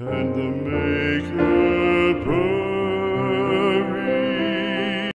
And the man.